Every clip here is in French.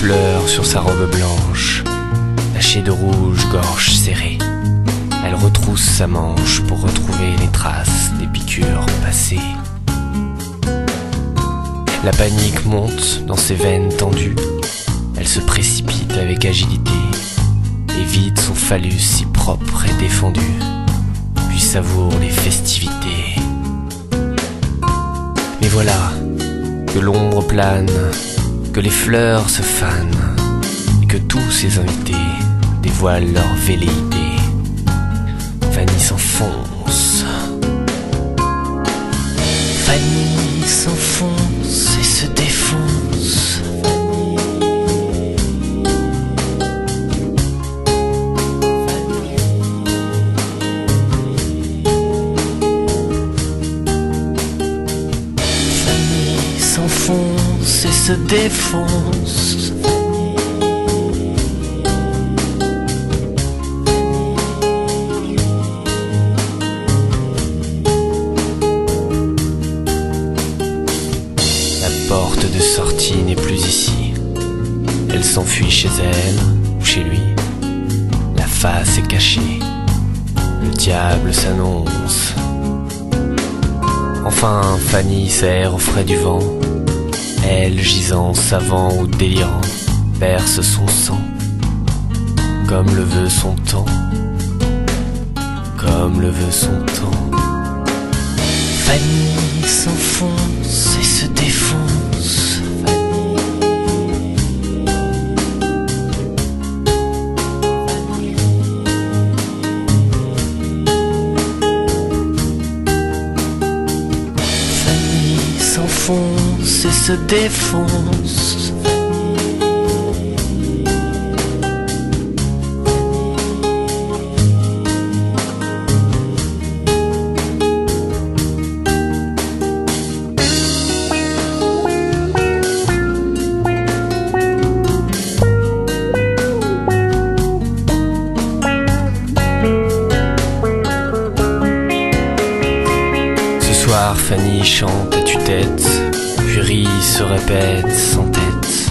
pleure sur sa robe blanche, tachée de rouge, gorge serrée. Elle retrousse sa manche pour retrouver les traces des piqûres passées. La panique monte dans ses veines tendues. Elle se précipite avec agilité et vide son phallus si propre et défendu, puis savoure les festivités. Mais voilà que l'ombre plane, que les fleurs se fanent, et que tous ces invités dévoilent leur velléité. Fanny s'enfonce. Se défonce. La porte de sortie n'est plus ici. Elle s'enfuit chez elle ou chez lui. La face est cachée. Le diable s'annonce. Enfin, Fanny s'erre au frais du vent. Elle, gisant, savant ou délirant, perce son sang. Comme le veut son temps. Comme le veut son temps. Fanny s'enfonce s'enfonce et se défonce. Ce soir, Fanny chante à tue-tête, rit, se répète sans tête,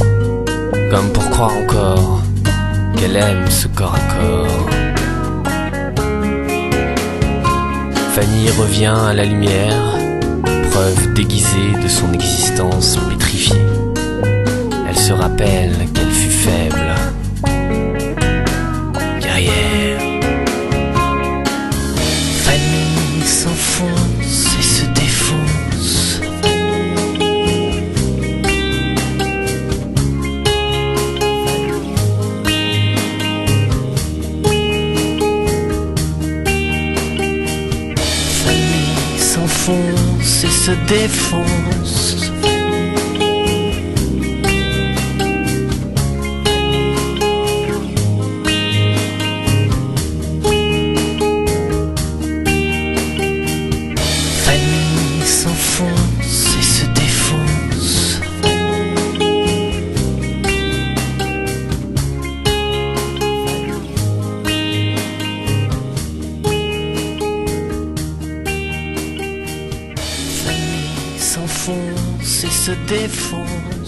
comme pour croire encore qu'elle aime ce corps à corps. Fanny revient à la lumière, preuve déguisée de son existence pétrifiée. Elle se rappelle qu'elle fut faible, guerrière. Fanny s'enfonce s'enfonce et se défonce. Et se défonce.